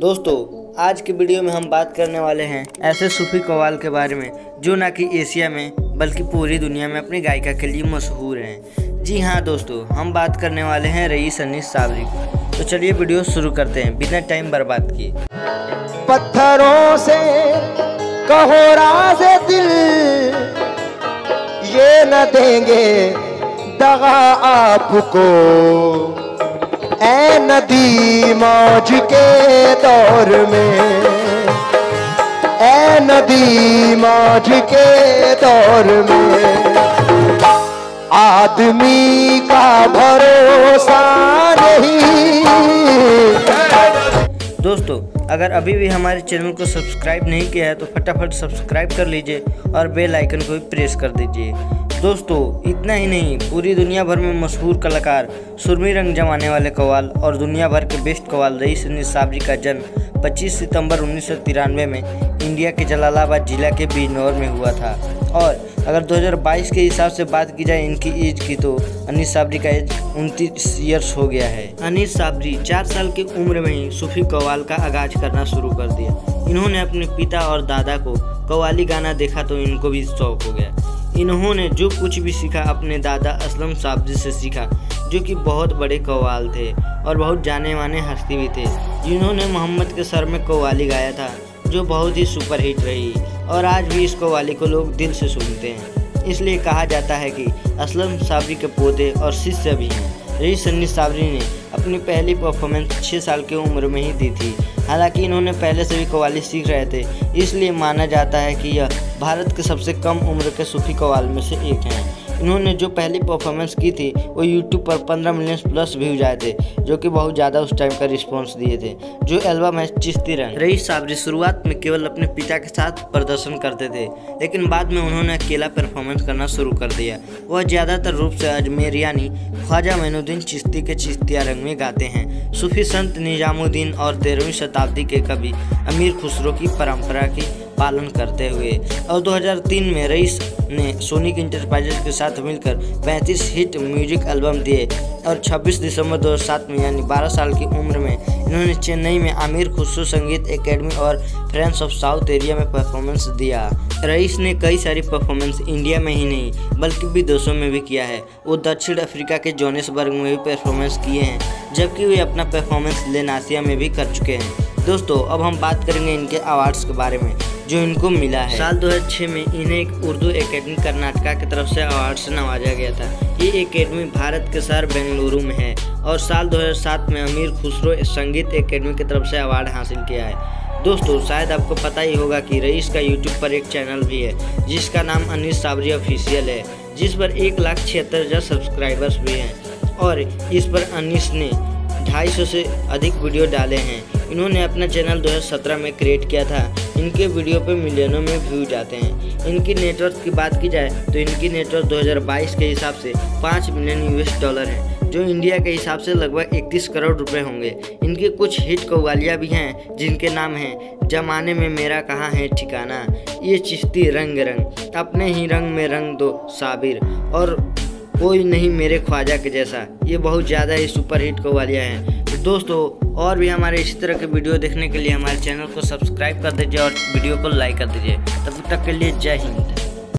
दोस्तों, आज के वीडियो में हम बात करने वाले हैं ऐसे सूफी कवाल के बारे में, जो ना कि एशिया में, बल्कि पूरी दुनिया में अपनी गायिका के लिए मशहूर हैं। जी हाँ दोस्तों, हम बात करने वाले हैं रईस अनीस साबरी की। तो चलिए वीडियो शुरू करते हैं, बिना टाइम बर्बाद किए। पत्थरों से कहो दिल, ये न देंगे दगा आपको। ए नदी मौज के दौर में ए नदी मौज के दौर में आदमी का भरोसा नहीं। दोस्तों, अगर अभी भी हमारे चैनल को सब्सक्राइब नहीं किया है तो फटाफट सब्सक्राइब कर लीजिए और बेल आइकन को भी प्रेस कर दीजिए। दोस्तों, इतना ही नहीं, पूरी दुनिया भर में मशहूर कलाकार सुरमी रंग जमाने वाले कवाल और दुनिया भर के बेस्ट कवाल रईस साबरी का जन्म 25 सितंबर उन्नीस सौ तिरानवे में इंडिया के जलालाबाद जिला के बिजनौर में हुआ था। और अगर 2022 के हिसाब से बात की जाए इनकी एज की तो अनिस साबरी का एज उनतीस ईयर्स हो गया है। अनिस साबरी चार साल की उम्र में ही सूफी कवाल का आगाज़ करना शुरू कर दिया। इन्होंने अपने पिता और दादा को कवाली गाना देखा तो इनको भी शौक हो गया। इन्होंने जो कुछ भी सीखा, अपने दादा असलम साबजी से सीखा, जो कि बहुत बड़े कवाल थे और बहुत जाने माने हस्ती भी थे। जिन्होंने मोहम्मद के सर में कवाली गाया था, जो बहुत ही सुपरहिट रही। और आज भी इसको वाली को लोग दिल से सुनते हैं। इसलिए कहा जाता है कि असलम साबरी के पौधे और शिष्य भी हैं। रही सन्नी साबरी ने अपनी पहली परफॉर्मेंस छः साल की उम्र में ही दी थी। हालाँकि इन्होंने पहले से भी कवाली सीख रहे थे। इसलिए माना जाता है कि यह भारत के सबसे कम उम्र के सूफी कवाल में से एक हैं। इन्होंने जो पहली परफॉर्मेंस की थी, वो यूट्यूब पर 15 मिलियन प्लस व्यूज़ आए थे, जो कि बहुत ज़्यादा उस टाइम का रिस्पांस दिए थे। जो एल्बम है, चिश्ती रंग। रही साबरी शुरुआत में केवल अपने पिता के साथ प्रदर्शन करते थे, लेकिन बाद में उन्होंने अकेला परफॉर्मेंस करना शुरू कर दिया। वह ज़्यादातर रूप से अजमेर यानी ख्वाजा मैनुद्दीन चिश्ती के चिश्तिया रंग में गाते हैं। सूफी संत निजामुद्दीन और तेरहवीं शताब्दी के कवि अमीर खुसरो की परंपरा की पालन करते हुए। और 2003 में रईस ने सोनिक इंटरप्राइजेस के साथ मिलकर 35 हिट म्यूज़िक एल्बम दिए और 26 दिसंबर 2007 में, यानी 12 साल की उम्र में, इन्होंने चेन्नई में आमिर खुसरो संगीत एकेडमी और फ्रेंड्स ऑफ़ साउथ एरिया में परफॉर्मेंस दिया। रईस ने कई सारी परफॉर्मेंस इंडिया में ही नहीं, बल्कि विदेशों में भी किया है। वो दक्षिण अफ्रीका के जोनेसबर्ग में भी परफॉर्मेंस किए हैं, जबकि वे अपना परफॉर्मेंस लेनासिया में भी कर चुके हैं। दोस्तों, अब हम बात करेंगे इनके अवार्ड्स के बारे में। जो इनको मिला है। साल 2006 में इन्हें एक उर्दू एकेडमी कर्नाटका की तरफ़ से अवार्ड से नवाजा गया था। ये एकेडमी भारत के शहर बेंगलुरु में है और साल 2007 में अमीर खुसरो संगीत एकेडमी की तरफ़ से अवार्ड हासिल किया है। दोस्तों, शायद आपको पता ही होगा कि रईस का यूट्यूब पर एक चैनल भी है, जिसका नाम अनिस साबरी ऑफिशियल है, जिस पर एक लाख छिहत्तर हज़ार सब्सक्राइबर्स भी हैं और इस पर अनिस ने ढाई सौ से अधिक वीडियो डाले हैं। इन्होंने अपना चैनल 2017 में क्रिएट किया था। इनके वीडियो पे मिलियनों में व्यू जाते हैं। इनकी नेटवर्क की बात की जाए तो इनकी नेटवर्क 2022 के हिसाब से 5 मिलियन यूएस डॉलर है, जो इंडिया के हिसाब से लगभग 31 करोड़ रुपए होंगे। इनके कुछ हिट कव्वालियाँ भी हैं, जिनके नाम हैं, जमाने में मेरा कहाँ है ठिकाना। ये चिश्ती रंग रंग, अपने ही रंग में रंग दो साबिर, और कोई नहीं मेरे ख्वाजा के जैसा। ये बहुत ज़्यादा ही सुपर हिट कवालियाँ हैं। दोस्तों और भी हमारे इसी तरह के वीडियो देखने के लिए हमारे चैनल को सब्सक्राइब कर दीजिए और वीडियो को लाइक कर दीजिए। तब तक के लिए जय हिंद।